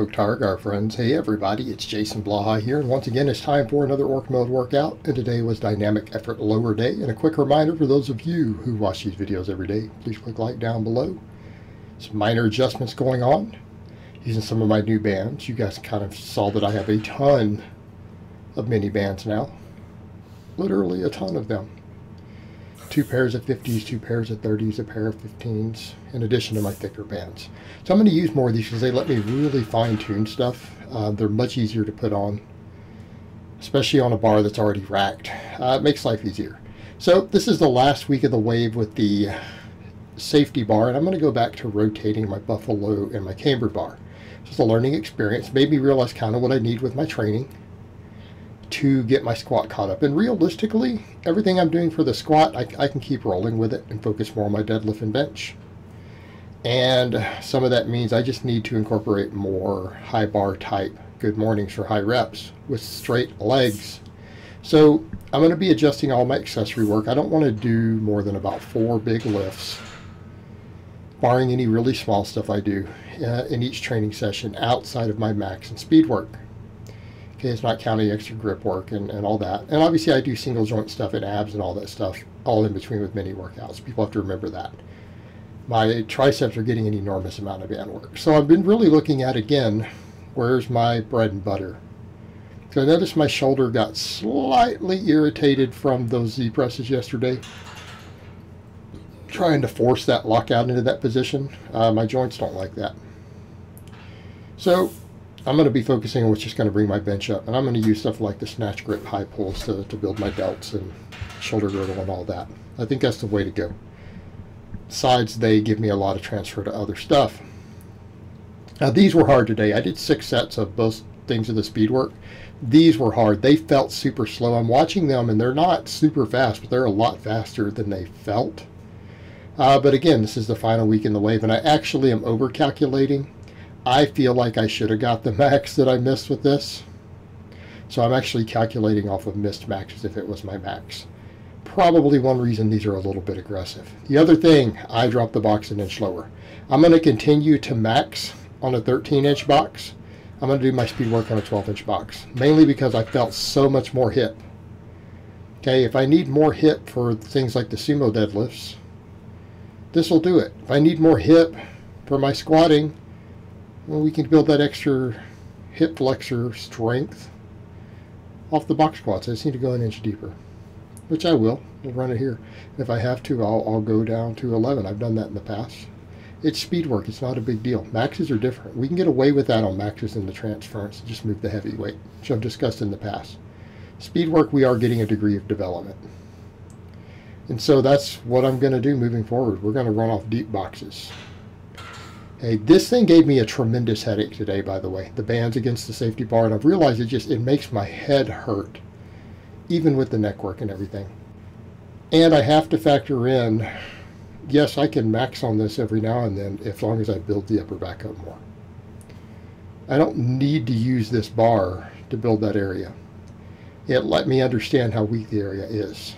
Oak Tiger friends. Hey everybody, it's Jason Blaha here, and once again it's time for another Orc Mode workout, and today was Dynamic Effort Lower Day, and a quick reminder for those of you who watch these videos every day, please click like down below. Some minor adjustments going on, using some of my new bands. You guys kind of saw that I have a ton of mini bands now, literally a ton of them two pairs of 50s, two pairs of 30s, a pair of 15s, in addition to my thicker bands. So I'm going to use more of these because they let me really fine tune stuff. Uh, they're much easier to put on, especially on a bar that's already racked. Uh, it makes life easier. So this is the last week of the wave with the safety bar, and I'm going to go back to rotating my Buffalo and my Camber bar. It's a learning experience. Made me realize kind of what I need with my training to get my squat caught up. And realistically, everything I'm doing for the squat, I, I, can keep rolling with it and focus more on my deadlift and bench. And some of that means I just need to incorporate more high bar type good mornings for high reps with straight legs. So I'm going to be adjusting all my accessory work. I don't want to do more than about four big lifts, barring any really small stuff I do uh, in each training session outside of my max and speed work. Okay, it's not counting extra grip work and, and all that. And obviously I do single joint stuff and abs and all that stuff all in between with mini workouts. People have to remember that. My triceps are getting an enormous amount of band work. So I've been really looking at, again, where's my bread and butter? So I noticed my shoulder got slightly irritated from those Z presses yesterday. Trying to force that lockout into that position. Uh, my joints don't like that. So I'm going to be focusing on what's just going to bring my bench up. And I'm going to use stuff like the snatch grip high pulls to, to build my delts and shoulder girdle and all that. I think that's the way to go. Besides, they give me a lot of transfer to other stuff. Now these were hard today. I did six sets of both things of the speed work. These were hard. They felt super slow. I'm watching them and they're not super fast, but they're a lot faster than they felt. Uh, but again, this is the final week in the wave and I actually am over calculating I feel like I should have got the max that I missed with this. So I'm actually calculating off of missed maxes if it was my max. Probably one reason these are a little bit aggressive. The other thing, I dropped the box an inch lower. I'm going to continue to max on a 13 inch box. I'm going to do my speed work on a 12 inch box. Mainly because I felt so much more hip. Okay, if I need more hip for things like the sumo deadlifts, this will do it. If I need more hip for my squatting, well, we can build that extra hip flexor strength off the box squats. I just need to go an inch deeper, which I will. We'll run it here. If I have to, I'll, I'll go down to 11. I've done that in the past. It's speed work. It's not a big deal. Maxes are different. We can get away with that on maxes in the transference just move the heavy weight, which I've discussed in the past. Speed work, we are getting a degree of development. And so that's what I'm going to do moving forward. We're going to run off deep boxes. Hey, this thing gave me a tremendous headache today, by the way. The bands against the safety bar, and I've realized it just, it makes my head hurt, even with the neck work and everything. And I have to factor in, yes, I can max on this every now and then, as long as I build the upper back up more. I don't need to use this bar to build that area. It let me understand how weak the area is.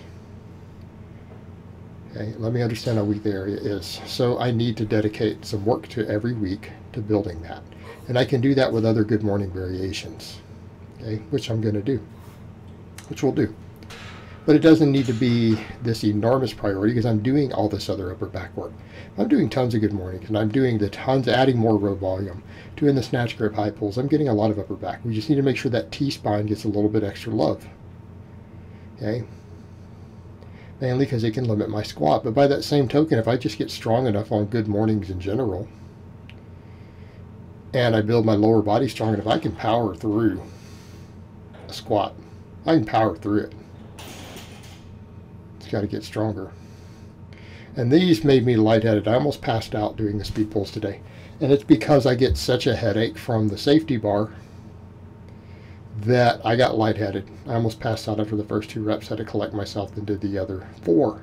Okay, let me understand how weak the area is. So I need to dedicate some work to every week to building that. And I can do that with other good morning variations, okay, which I'm going to do, which we'll do. But it doesn't need to be this enormous priority because I'm doing all this other upper back work. I'm doing tons of good mornings and I'm doing the tons, adding more row volume, doing the snatch grip high pulls. I'm getting a lot of upper back. We just need to make sure that T-spine gets a little bit extra love. Okay, mainly because it can limit my squat. But by that same token, if I just get strong enough on good mornings in general, and I build my lower body strong enough, I can power through a squat. I can power through it. It's got to get stronger. And these made me lightheaded. I almost passed out doing the speed pulls today. And it's because I get such a headache from the safety bar that I got lightheaded. I almost passed out after the first two reps, had to collect myself, and did the other four.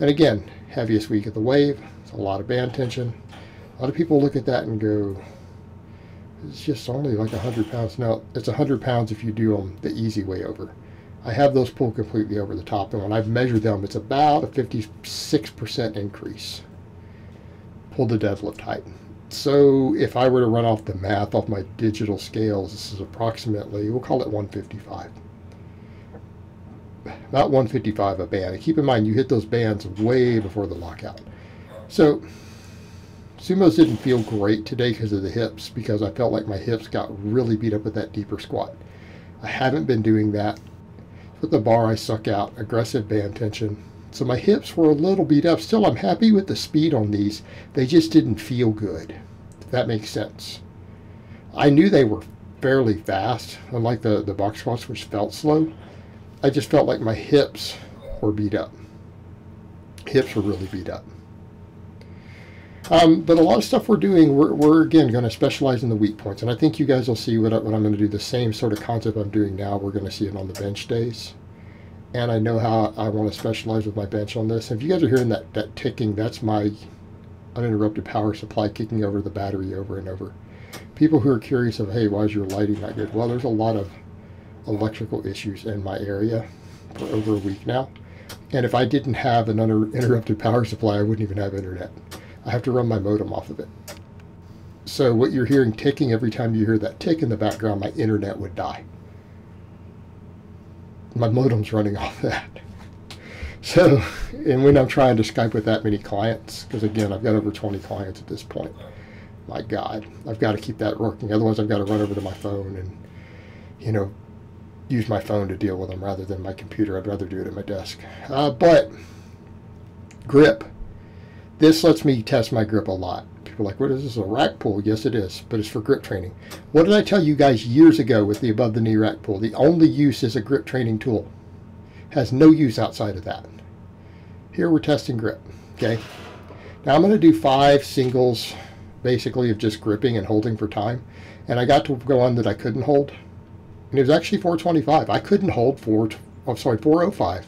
And again, heaviest week of the wave, it's a lot of band tension. A lot of people look at that and go, it's just only like 100 pounds. No, it's 100 pounds if you do them the easy way over. I have those pulled completely over the top, and when I've measured them, it's about a 56% increase. Pull the deadlift height. So if I were to run off the math off my digital scales, this is approximately, we'll call it 155. About 155 a band. And keep in mind, you hit those bands way before the lockout. So sumos didn't feel great today because of the hips, because I felt like my hips got really beat up with that deeper squat. I haven't been doing that. With the bar, I suck out aggressive band tension. So my hips were a little beat up. Still, I'm happy with the speed on these. They just didn't feel good. If that makes sense. I knew they were fairly fast, unlike the, the box squats, which felt slow. I just felt like my hips were beat up. Hips were really beat up. Um, but a lot of stuff we're doing, we're, we're again going to specialize in the weak points. And I think you guys will see what, I, what I'm going to do. The same sort of concept I'm doing now, we're going to see it on the bench days. And I know how I want to specialize with my bench on this. If you guys are hearing that, that ticking, that's my uninterrupted power supply kicking over the battery over and over. People who are curious of, hey, why is your lighting not good? Well, there's a lot of electrical issues in my area for over a week now. And if I didn't have an uninterrupted power supply, I wouldn't even have internet. I have to run my modem off of it. So what you're hearing ticking every time you hear that tick in the background, my internet would die. My modem's running off that. So, and when I'm trying to Skype with that many clients, because again, I've got over 20 clients at this point. My God, I've got to keep that working. Otherwise, I've got to run over to my phone and, you know, use my phone to deal with them rather than my computer. I'd rather do it at my desk. Uh, but grip this lets me test my grip a lot. People are like, what is this, a rack pull? Yes, it is, but it's for grip training. What did I tell you guys years ago with the above the knee rack pull? The only use is a grip training tool. Has no use outside of that. Here we're testing grip, okay? Now I'm going to do five singles, basically of just gripping and holding for time. And I got to go on that I couldn't hold. And it was actually 425. I couldn't hold 4, oh, sorry, 405.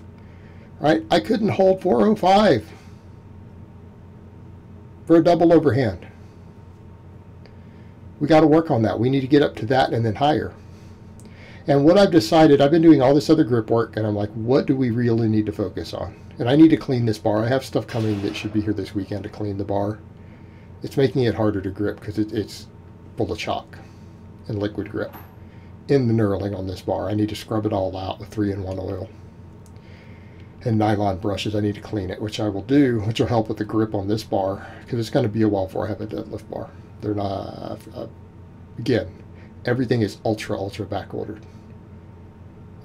Right? I couldn't hold 405 for a double overhand. We got to work on that. We need to get up to that and then higher. And what I've decided, I've been doing all this other grip work, and I'm like, what do we really need to focus on? And I need to clean this bar. I have stuff coming that should be here this weekend to clean the bar. It's making it harder to grip because it, it's full of chalk and liquid grip in the knurling on this bar. I need to scrub it all out with 3-in-1 oil and nylon brushes. I need to clean it, which I will do, which will help with the grip on this bar because it's going to be a while before I have a deadlift bar. They're not, uh, again, everything is ultra, ultra back ordered.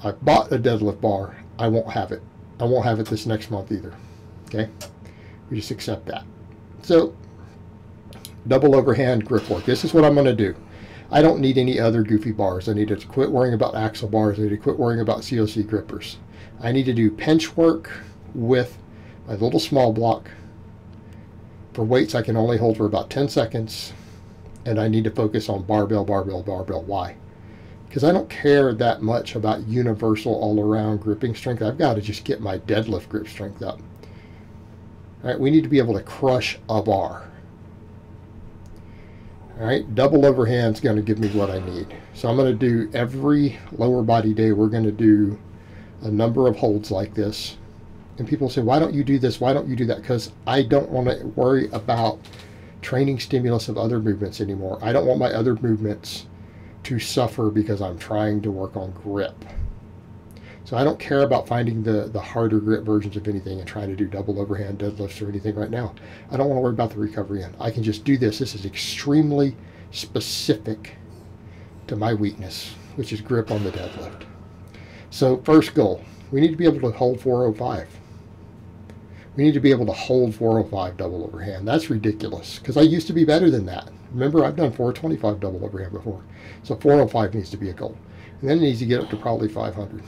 I bought a deadlift bar. I won't have it. I won't have it this next month either. Okay? We just accept that. So, double overhand grip work. This is what I'm going to do. I don't need any other goofy bars. I need to quit worrying about axle bars. I need to quit worrying about COC grippers. I need to do pinch work with my little small block. For weights, I can only hold for about 10 seconds, and I need to focus on barbell, barbell, barbell. Why? Because I don't care that much about universal all-around gripping strength. I've got to just get my deadlift grip strength up. All right, we need to be able to crush a bar. All right, double overhand is going to give me what I need. So I'm going to do every lower body day, we're going to do a number of holds like this. And people say, why don't you do this? Why don't you do that? Because I don't want to worry about training stimulus of other movements anymore. I don't want my other movements to suffer because I'm trying to work on grip. So I don't care about finding the, the harder grip versions of anything and trying to do double overhand deadlifts or anything right now. I don't want to worry about the recovery end. I can just do this. This is extremely specific to my weakness, which is grip on the deadlift. So first goal, we need to be able to hold 405. We need to be able to hold 405 double overhand. That's ridiculous because I used to be better than that. Remember, I've done 425 double overhand before. So 405 needs to be a goal. And then it needs to get up to probably 500.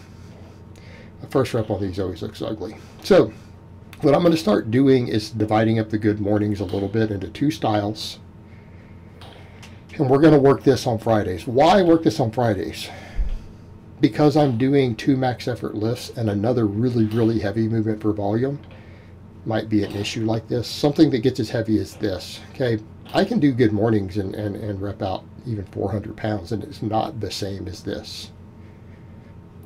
The first rep on these always looks ugly. So what I'm going to start doing is dividing up the good mornings a little bit into two styles. And we're going to work this on Fridays. Why work this on Fridays? Because I'm doing two max effort lifts and another really, really heavy movement for volume, might be an issue like this. Something that gets as heavy as this, okay? I can do good mornings and, and, and rep out even 400 pounds, and it's not the same as this.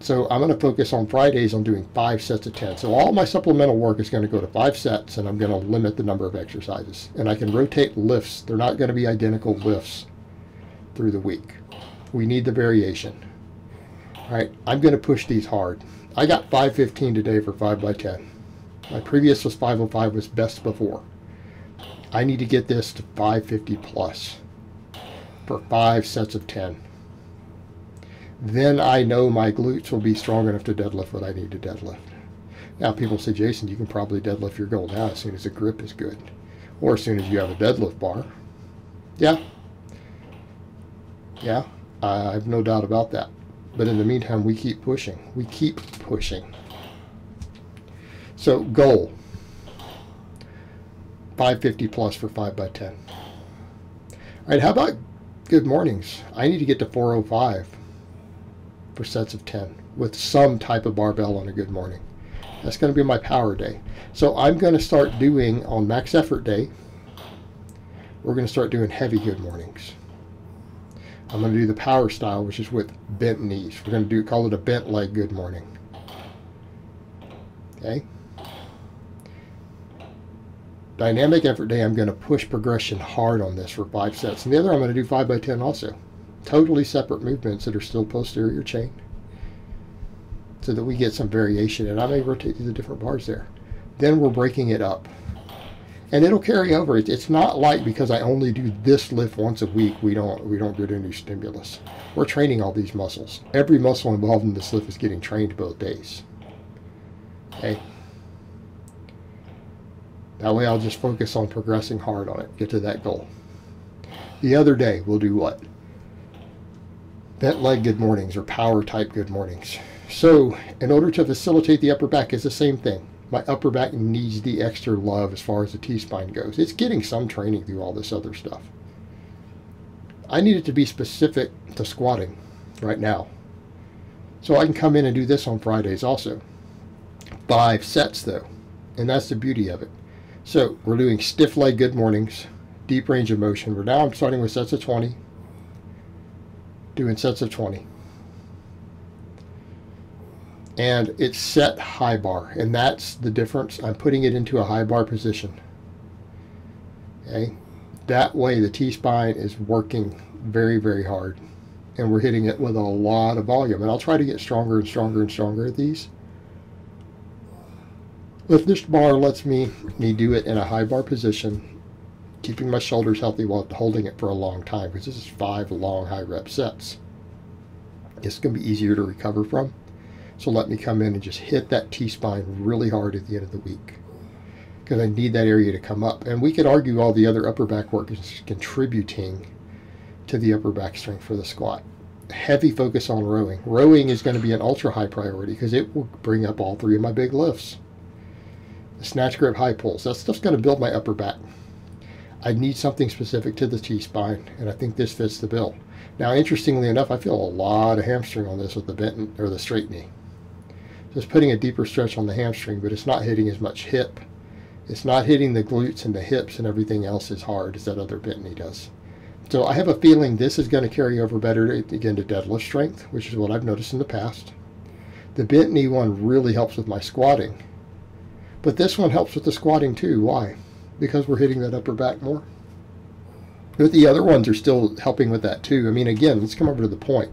So I'm going to focus on Fridays on doing five sets of 10. So all my supplemental work is going to go to five sets and I'm going to limit the number of exercises. And I can rotate lifts. They're not going to be identical lifts through the week. We need the variation. All right, I'm going to push these hard. I got 515 today for 5 by 10. My previous was 505 was best before. I need to get this to 550 plus for five sets of 10 then I know my glutes will be strong enough to deadlift what I need to deadlift. Now people say, Jason, you can probably deadlift your goal now as soon as the grip is good, or as soon as you have a deadlift bar. Yeah, yeah, I have no doubt about that. But in the meantime, we keep pushing. We keep pushing. So goal, 550 plus for 5 by 10 All right, how about good mornings? I need to get to 405 for sets of 10 with some type of barbell on a good morning. That's going to be my power day. So I'm going to start doing on max effort day, we're going to start doing heavy good mornings. I'm going to do the power style, which is with bent knees. We're going to do call it a bent leg good morning. Okay. Dynamic effort day, I'm going to push progression hard on this for five sets. And the other I'm going to do five by 10 also totally separate movements that are still posterior chain so that we get some variation and I may rotate through the different bars there. Then we're breaking it up. And it'll carry over. It's not like because I only do this lift once a week, we don't we don't get any stimulus. We're training all these muscles. Every muscle involved in this lift is getting trained both days. Okay. That way I'll just focus on progressing hard on it, get to that goal. The other day we'll do what? bent leg good mornings or power type good mornings. So in order to facilitate the upper back is the same thing. My upper back needs the extra love as far as the T-spine goes. It's getting some training through all this other stuff. I need it to be specific to squatting right now. So I can come in and do this on Fridays also. Five sets though, and that's the beauty of it. So we're doing stiff leg good mornings, deep range of motion. We're now I'm starting with sets of 20, doing sets of 20. And it's set high bar, and that's the difference. I'm putting it into a high bar position. Okay, that way the T-spine is working very, very hard. And we're hitting it with a lot of volume. And I'll try to get stronger and stronger and stronger at these. If this bar lets me, me do it in a high bar position, keeping my shoulders healthy while holding it for a long time because this is five long high rep sets. It's going to be easier to recover from. So let me come in and just hit that T-spine really hard at the end of the week because I need that area to come up. And we could argue all the other upper back work is contributing to the upper back strength for the squat. Heavy focus on rowing. Rowing is going to be an ultra high priority because it will bring up all three of my big lifts. The snatch grip high pulls. That stuff's going to build my upper back. I need something specific to the T-spine, and I think this fits the bill. Now, interestingly enough, I feel a lot of hamstring on this with the bent or the straight knee. Just putting a deeper stretch on the hamstring, but it's not hitting as much hip. It's not hitting the glutes and the hips and everything else as hard as that other bent knee does. So I have a feeling this is going to carry over better, again, to deadlift strength, which is what I've noticed in the past. The bent knee one really helps with my squatting. But this one helps with the squatting too. Why? because we're hitting that upper back more. But the other ones are still helping with that too. I mean, again, let's come over to the point.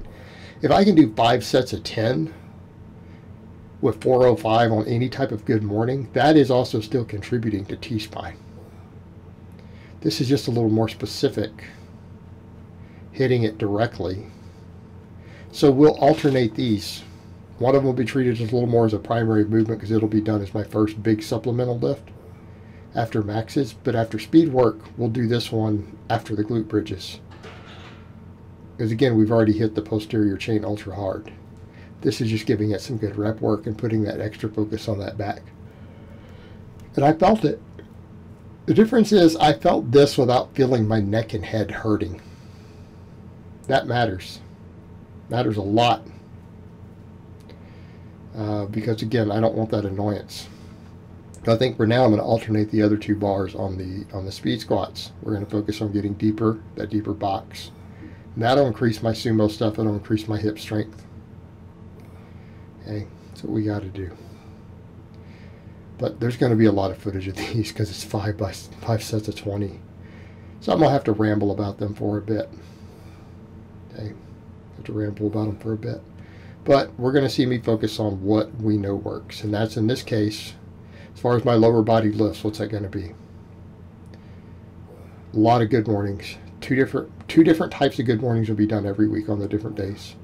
If I can do five sets of 10 with 405 on any type of good morning, that is also still contributing to T-spine. This is just a little more specific, hitting it directly. So we'll alternate these. One of them will be treated as a little more as a primary movement because it'll be done as my first big supplemental lift after maxes, but after speed work, we'll do this one after the glute bridges. Because again, we've already hit the posterior chain ultra hard. This is just giving it some good rep work and putting that extra focus on that back. And I felt it. The difference is I felt this without feeling my neck and head hurting. That matters. Matters a lot. Uh, because again, I don't want that annoyance. I think we're now I'm going to alternate the other two bars on the on the speed squats. We're going to focus on getting deeper, that deeper box. And that'll increase my sumo stuff. It'll increase my hip strength. Okay, that's what we got to do. But there's going to be a lot of footage of these because it's five by five sets of 20. So I'm going to have to ramble about them for a bit. Okay, have to ramble about them for a bit. But we're going to see me focus on what we know works. And that's in this case, as far as my lower body lifts, what's that going to be? A lot of good mornings. Two different two different types of good mornings will be done every week on the different days.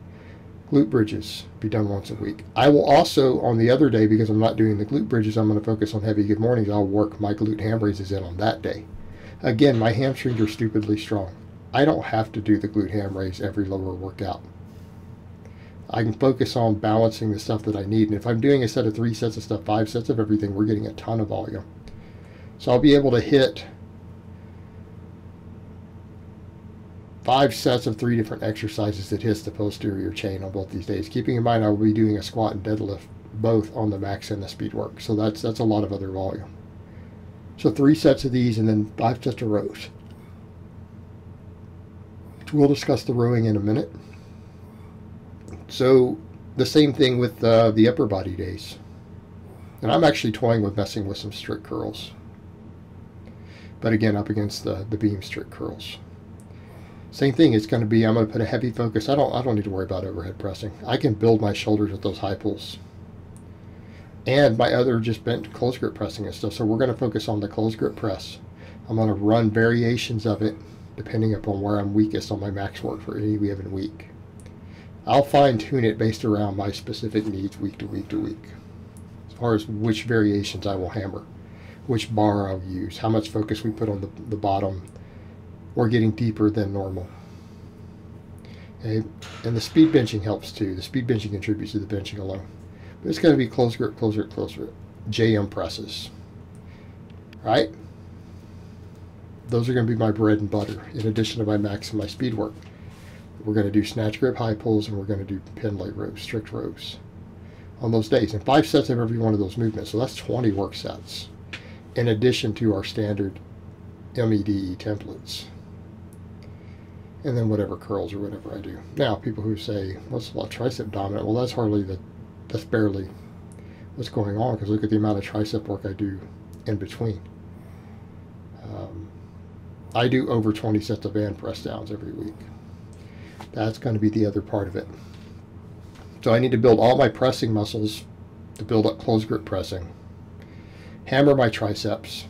Glute bridges be done once a week. I will also on the other day because I'm not doing the glute bridges, I'm going to focus on heavy good mornings. I'll work my glute ham raises in on that day. Again, my hamstrings are stupidly strong. I don't have to do the glute ham raise every lower workout. I can focus on balancing the stuff that I need. And if I'm doing a set of three sets of stuff, five sets of everything, we're getting a ton of volume. So I'll be able to hit five sets of three different exercises that hits the posterior chain on both these days. Keeping in mind I will be doing a squat and deadlift both on the max and the speed work. So that's that's a lot of other volume. So three sets of these and then five sets of rows. We'll discuss the rowing in a minute. So the same thing with uh, the upper body days. And I'm actually toying with messing with some strict curls. But again, up against the, the beam strict curls. Same thing, it's going to be, I'm going to put a heavy focus. I don't, I don't need to worry about overhead pressing. I can build my shoulders with those high pulls. And my other just bent close grip pressing and stuff. So we're going to focus on the close grip press. I'm going to run variations of it depending upon where I'm weakest on my max work for any given week. I'll fine tune it based around my specific needs week to week to week. As far as which variations I will hammer, which bar I'll use, how much focus we put on the, the bottom, or getting deeper than normal. Okay. And the speed benching helps too. The speed benching contributes to the benching alone. But it's going to be close grip, close grip, close grip. JM presses. Right? Those are going to be my bread and butter in addition to my max and my speed work. We're going to do snatch grip high pulls and we're going to do Pendlay rows, strict rows on those days. And five sets of every one of those movements. So that's 20 work sets in addition to our standard MEDE templates and then whatever curls or whatever I do. Now, people who say, what's lot tricep dominant? Well, that's hardly the, that's barely what's going on because look at the amount of tricep work I do in between. Um, I do over 20 sets of band press downs every week. That's going to be the other part of it. So I need to build all my pressing muscles to build up close grip pressing, hammer my triceps,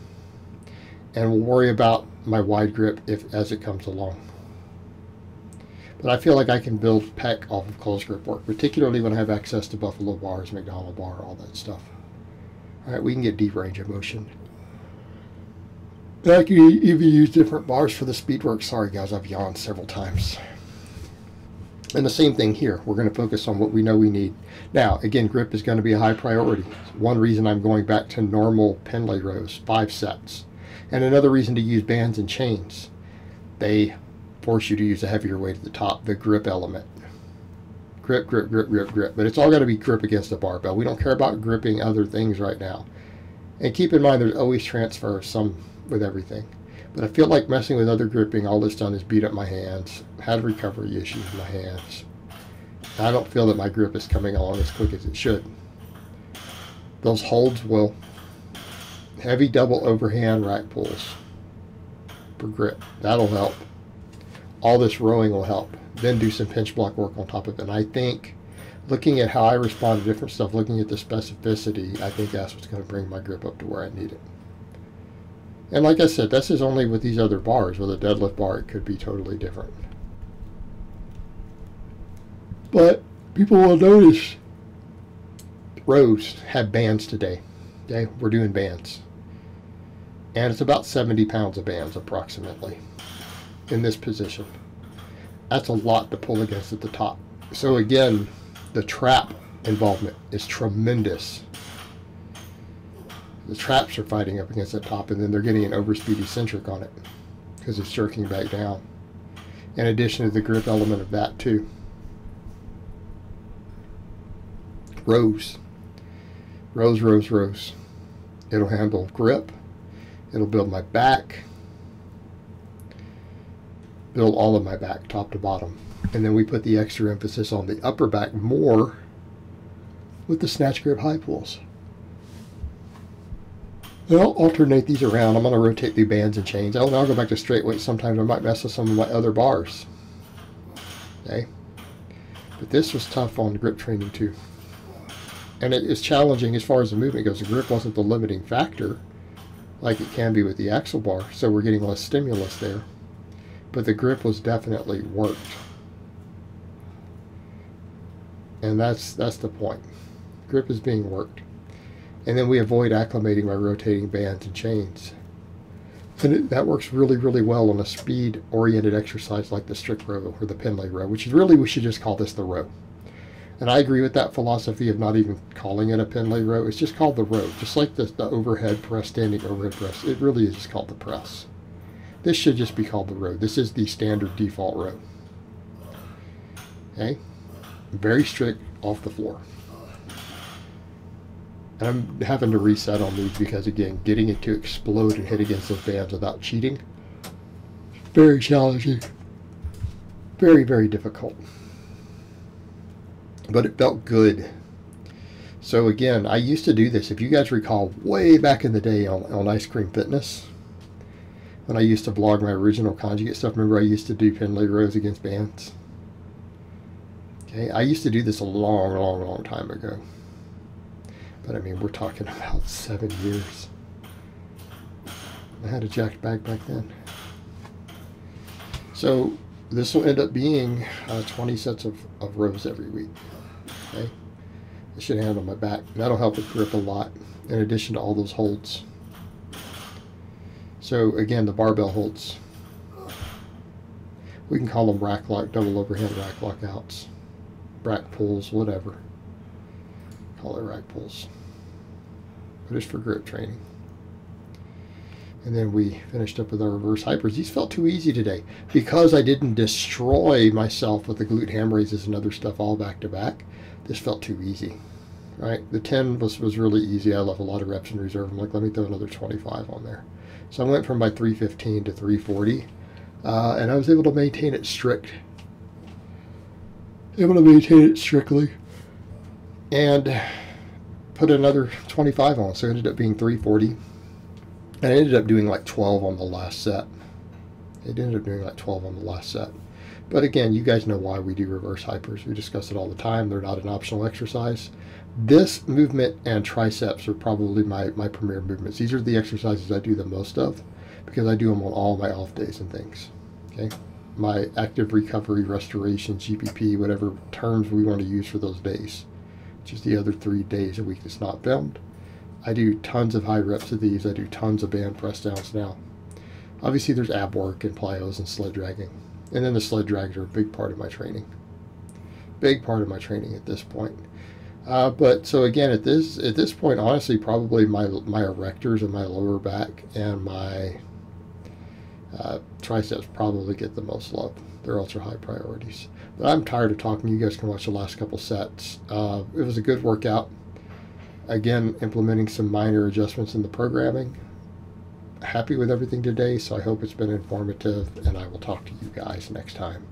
and we'll worry about my wide grip if as it comes along. But I feel like I can build pec off of close grip work, particularly when I have access to Buffalo bars, McDonald bar, all that stuff. All right, we can get deep range of motion. I can even use different bars for the speed work. Sorry guys, I've yawned several times. And the same thing here. We're going to focus on what we know we need. Now, again, grip is going to be a high priority. One reason I'm going back to normal Pendlay rows, five sets. And another reason to use bands and chains. They force you to use a heavier weight at the top, the grip element. Grip, grip, grip, grip, grip. But it's all got to be grip against the barbell. We don't care about gripping other things right now. And keep in mind there's always transfer some with everything. But I feel like messing with other gripping, all it's done is beat up my hands, had recovery issues in my hands. I don't feel that my grip is coming along as quick as it should. Those holds will heavy double overhand rack pulls for grip. That'll help all this rowing will help. Then do some pinch block work on top of it. And I think looking at how I respond to different stuff, looking at the specificity, I think that's what's going to bring my grip up to where I need it. And like I said, this is only with these other bars. With a deadlift bar, it could be totally different. But people will notice rows have bands today. Okay, we're doing bands. And it's about 70 pounds of bands approximately in this position. That's a lot to pull against at the top. So again, the trap involvement is tremendous. The traps are fighting up against the top and then they're getting an overspeed eccentric on it because it's jerking back down. In addition to the grip element of that too. Rows. Rows, rows, rows. It'll handle grip. It'll build my back build all of my back top to bottom. And then we put the extra emphasis on the upper back more with the snatch grip high pulls. And I'll alternate these around. I'm going to rotate through bands and chains. I'll, I'll go back to straight weight. Sometimes I might mess with some of my other bars. Okay. But this was tough on grip training too. And it is challenging as far as the movement goes. The grip wasn't the limiting factor like it can be with the axle bar. So we're getting less stimulus there. But the grip was definitely worked. And that's that's the point. Grip is being worked. And then we avoid acclimating by rotating bands and chains. And it, that works really, really well on a speed-oriented exercise like the strict row or the Pendlay row, which is really, we should just call this the row. And I agree with that philosophy of not even calling it a Pendlay row. It's just called the row, just like the, the overhead press, standing overhead press. It really is just called the press. This should just be called the row. This is the standard default row. Okay? Very strict off the floor. And I'm having to reset on these because, again, getting it to explode and hit against those bands without cheating, very challenging. Very, very difficult. But it felt good. So again, I used to do this, if you guys recall, way back in the day on, on Ice Cream Fitness, when I used to blog my original conjugate stuff. Remember I used to do Pendlay rows against bands? Okay, I used to do this a long, long, long time ago. But I mean, we're talking about seven years. I had a jacked bag back then. So this will end up being uh, 20 sets of, of rows every week. Okay, I should handle my back. That'll help it grip a lot in addition to all those holds. So again, the barbell holds. We can call them rack lock, double overhead rack lock outs, rack pulls, whatever call it rack pulls. But it's for grip training. And then we finished up with our reverse hypers. These felt too easy today because I didn't destroy myself with the glute ham raises and other stuff all back to back. This felt too easy, right? The 10 was, was really easy. I left a lot of reps in reserve. I'm like, let me throw another 25 on there. So I went from my 315 to 340, uh, and I was able to maintain it strict. Able to maintain it strictly and put another 25 on. So it ended up being 340. And I ended up doing like 12 on the last set. It ended up doing like 12 on the last set. But again, you guys know why we do reverse hypers. We discuss it all the time. They're not an optional exercise. This movement and triceps are probably my, my premier movements. These are the exercises I do the most of because I do them on all my off days and things. Okay, My active recovery, restoration, GPP, whatever terms we want to use for those days is the other three days a week that's not filmed. I do tons of high reps of these. I do tons of band press downs now. Obviously, there's ab work and plyos and sled dragging. And then the sled drags are a big part of my training. Big part of my training at this point. Uh, but so again, at this at this point, honestly, probably my my erectors and my lower back and my uh, triceps probably get the most love. They're ultra high priorities. But I'm tired of talking. You guys can watch the last couple sets. Uh, it was a good workout. Again, implementing some minor adjustments in the programming. Happy with everything today, so I hope it's been informative, and I will talk to you guys next time.